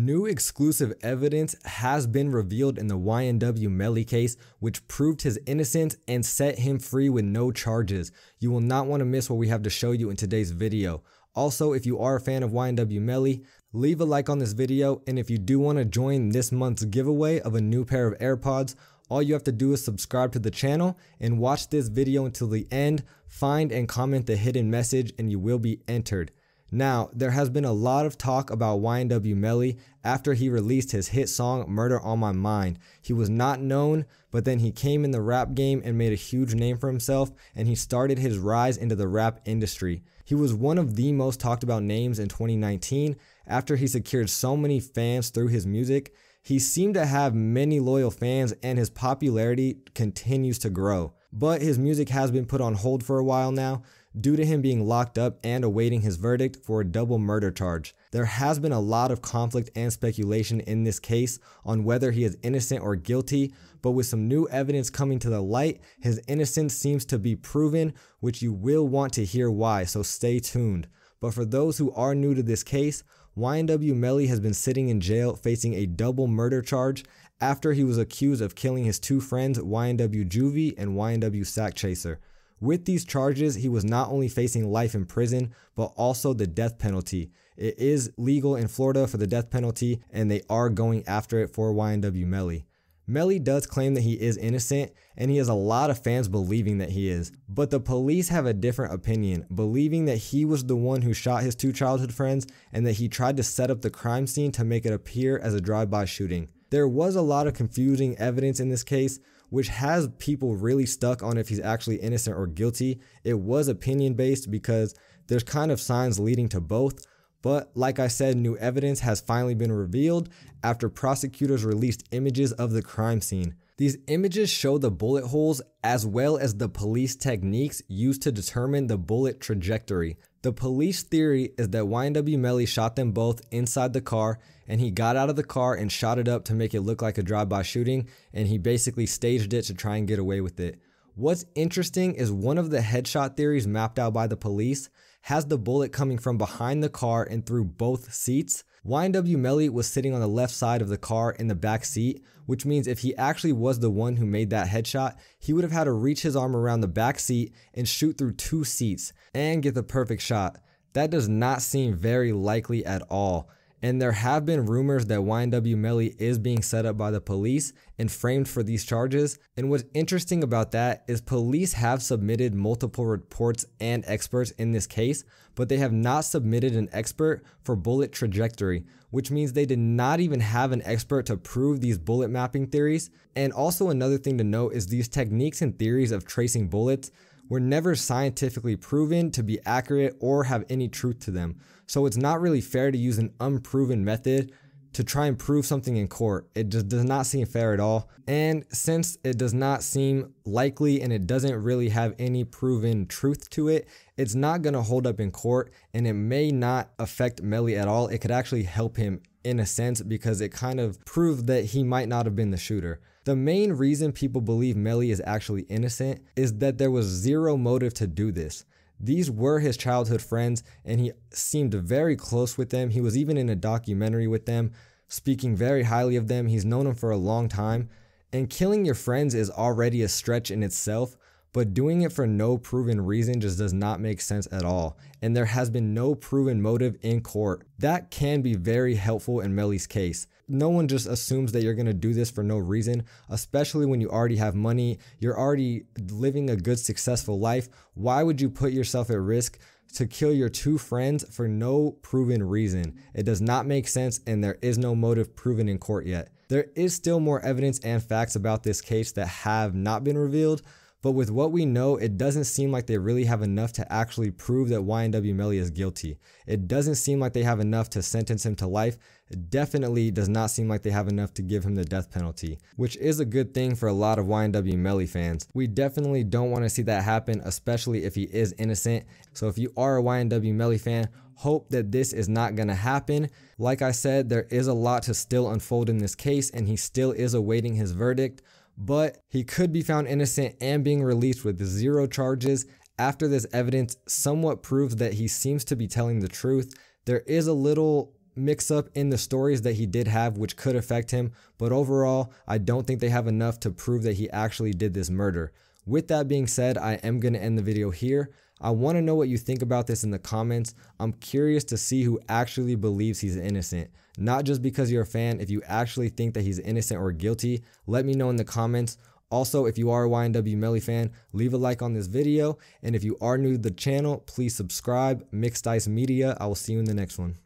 New exclusive evidence has been revealed in the YNW Melly case, which proved his innocence and set him free with no charges. You will not want to miss what we have to show you in today's video. Also, if you are a fan of YNW Melly, leave a like on this video, and if you do want to join this month's giveaway of a new pair of AirPods, all you have to do is subscribe to the channel and watch this video until the end, find and comment the hidden message, and you will be entered. Now, there has been a lot of talk about YNW Melly after he released his hit song Murder on My Mind. He was not known, but then he came in the rap game and made a huge name for himself, and he started his rise into the rap industry. He was one of the most talked about names in 2019 after he secured so many fans through his music. He seemed to have many loyal fans, and his popularity continues to grow. But his music has been put on hold for a while now, due to him being locked up and awaiting his verdict for a double murder charge. There has been a lot of conflict and speculation in this case on whether he is innocent or guilty, but with some new evidence coming to the light, his innocence seems to be proven, which you will want to hear why, so stay tuned. But for those who are new to this case, YNW Melly has been sitting in jail facing a double murder charge after he was accused of killing his two friends, YNW Juvie and YNW Sakchaser. With these charges, he was not only facing life in prison, but also the death penalty. It is legal in Florida for the death penalty, and they are going after it for YNW Melly. Melly does claim that he is innocent, and he has a lot of fans believing that he is. But the police have a different opinion, believing that he was the one who shot his two childhood friends and that he tried to set up the crime scene to make it appear as a drive by shooting. There was a lot of confusing evidence in this case, which has people really stuck on if he's actually innocent or guilty. It was opinion based because there's kind of signs leading to both. But like I said, new evidence has finally been revealed after prosecutors released images of the crime scene. These images show the bullet holes as well as the police techniques used to determine the bullet trajectory. The police theory is that YNW Melly shot them both inside the car and he got out of the car and shot it up to make it look like a drive-by shooting and he basically staged it to try and get away with it. What's interesting is one of the headshot theories mapped out by the police has the bullet coming from behind the car and through both seats. YNW Melly was sitting on the left side of the car in the back seat, which means if he actually was the one who made that headshot, he would have had to reach his arm around the back seat and shoot through two seats and get the perfect shot. That does not seem very likely at all. And there have been rumors that YNW Melly is being set up by the police and framed for these charges. And what's interesting about that is police have submitted multiple reports and experts in this case, but they have not submitted an expert for bullet trajectory, which means they did not even have an expert to prove these bullet mapping theories. And also another thing to note is these techniques and theories of tracing bullets were never scientifically proven to be accurate or have any truth to them. So it's not really fair to use an unproven method to try and prove something in court. It just does not seem fair at all. And since it does not seem likely and it doesn't really have any proven truth to it, it's not going to hold up in court and it may not affect Melly at all. It could actually help him in a sense because it kind of proved that he might not have been the shooter. The main reason people believe Melly is actually innocent is that there was zero motive to do this. These were his childhood friends, and he seemed very close with them. He was even in a documentary with them, speaking very highly of them. He's known them for a long time. And killing your friends is already a stretch in itself, but doing it for no proven reason just does not make sense at all. And there has been no proven motive in court. That can be very helpful in Melly's case no one just assumes that you're going to do this for no reason, especially when you already have money, you're already living a good, successful life. Why would you put yourself at risk to kill your two friends for no proven reason? It does not make sense, and there is no motive proven in court yet. There is still more evidence and facts about this case that have not been revealed, but with what we know, it doesn't seem like they really have enough to actually prove that YNW Melly is guilty. It doesn't seem like they have enough to sentence him to life. It definitely does not seem like they have enough to give him the death penalty, which is a good thing for a lot of YNW Melly fans. We definitely don't want to see that happen, especially if he is innocent. So if you are a YNW Melly fan, hope that this is not going to happen. Like I said, there is a lot to still unfold in this case, and he still is awaiting his verdict but he could be found innocent and being released with zero charges after this evidence somewhat proves that he seems to be telling the truth. There is a little mix up in the stories that he did have, which could affect him, but overall, I don't think they have enough to prove that he actually did this murder. With that being said, I am going to end the video here. I want to know what you think about this in the comments. I'm curious to see who actually believes he's innocent. Not just because you're a fan, if you actually think that he's innocent or guilty, let me know in the comments. Also, if you are a YNW Melly fan, leave a like on this video. And if you are new to the channel, please subscribe. Mixed Ice Media. I will see you in the next one.